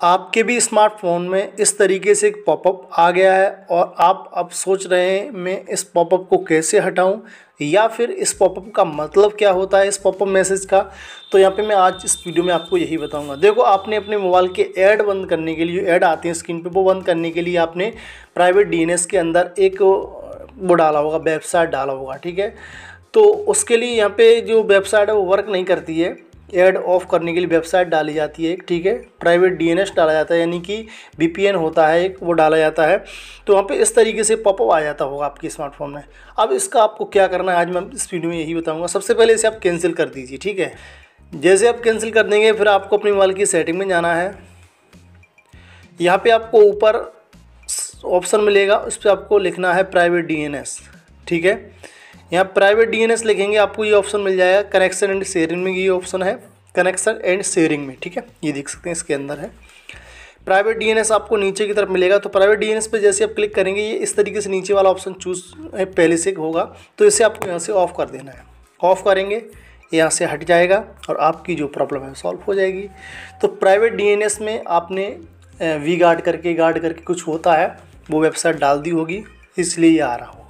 आपके भी स्मार्टफ़ोन में इस तरीके से एक पॉपअप आ गया है और आप अब सोच रहे हैं, मैं इस पॉपअप को कैसे हटाऊं? या फिर इस पॉपअप का मतलब क्या होता है, इस पॉपअप मैसेज का? तो यहाँ पे मैं आज इस वीडियो में आपको यही बताऊँगा। देखो, आपने अपने मोबाइल के ऐड बंद करने के लिए ऐड आते हैं स्क्रीन पे, वो बंद करने के लिए आपने प्राइवेट डीएनएस के अंदर एक वो डाला होगा, वेबसाइट डाला होगा, ठीक है? तो उसके लिए यहाँ पे जो वेबसाइट है, वो वर्क नहीं करती है। ऐड ऑफ़ करने के लिए वेबसाइट डाली जाती है एक, ठीक है? प्राइवेट डीएनएस डाला जाता है, यानी कि वीपीएन होता है, एक वो डाला जाता है। तो वहाँ पे इस तरीके से पॉपअप आ जाता होगा आपके स्मार्टफ़ोन में। अब इसका आपको क्या करना है, आज मैं इस वीडियो में यही बताऊँगा। सबसे पहले इसे आप कैंसिल कर दीजिए, ठीक है? जैसे आप कैंसिल कर देंगे, फिर आपको अपने मोबाइल की सेटिंग में जाना है। यहाँ पर आपको ऊपर ऑप्शन मिलेगा, उस पर आपको लिखना है प्राइवेट डीएनएस, ठीक है? यहाँ प्राइवेट डीएनएस लिखेंगे, आपको ये ऑप्शन मिल जाएगा कनेक्शन एंड शेयरिंग में ये ऑप्शन है कनेक्शन एंड शेयरिंग में, ठीक है? ये देख सकते हैं इसके अंदर है। प्राइवेट डीएनएस आपको नीचे की तरफ़ मिलेगा तो प्राइवेट डीएनएस पे जैसे आप क्लिक करेंगे, ये इस तरीके से नीचे वाला ऑप्शन चूज़ पहले से होगा तो इसे आपको यहाँ से ऑफ़ कर देना है। ऑफ़ करेंगे, यहाँ से हट जाएगा, और आपकी जो प्रॉब्लम है सॉल्व हो जाएगी। तो प्राइवेट डीएनएस में आपने वी गार्ड करके गार्ड करके कुछ होता है, वो वेबसाइट डाल दी होगी, इसलिए ये आ रहा हो